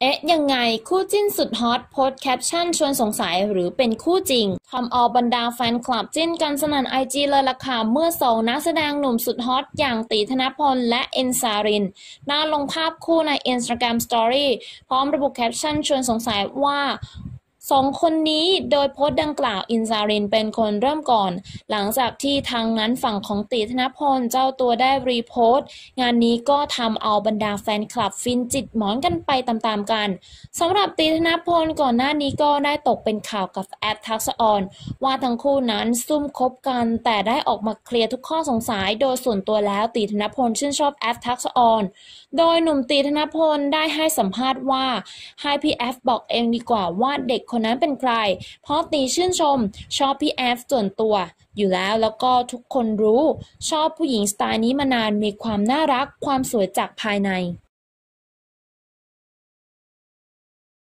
เอ๊ะ ยังไงคู่จิ้นสุดฮอตโพสต์แคปชั่นชวนสงสัยหรือเป็นคู่จริงทำเอาบรรดาแฟนคลับจิ้นกันสนั่น IG เลยล่ะค่ะเมื่อสองนักแสดงหนุ่มสุดฮอตอย่างตี๋ธนพลและเอ็นซารินน่าลงภาพคู่ใน Instagram Story พร้อมระบุแคปชั่นชวนสงสัยว่า สองคนนี้โดยโพสต์ดังกล่าวอินสารินเป็นคนเริ่มก่อน หลังจากที่ทางนั้นฝั่งของตี๋ธนพลเจ้าตัวได้ repost งานนี้ก็ทำเอาบรรดาแฟนคลับฟินจิตหมอนกันไปตามๆกันสำหรับตีธนพลก่อนหน้านี้ก็ได้ตกเป็นข่าวกับแอปทักษออน ว่าทั้งคู่นั้นซุ่มคบกัน แต่ได้ออกมาเคลียร์ทุกข้อสงสัยโดยส่วนตัวแล้วตีธนพลชื่นชอบแอปทักษออน โดยหนุ่มตีธนพลได้ให้สัมภาษณ์ว่าให้พี่แอฟบอกเองดีกว่าว่าเด็กคนคนั้นเป็นใคร เพราะตีชื่นชม ชอบพี่แอฟส่วนตัว อยู่แล้วแล้วก็ทุกคนรู้ ชอบผู้หญิงสไตล์นี้มานานมีความน่ารักความสวยจากภายใน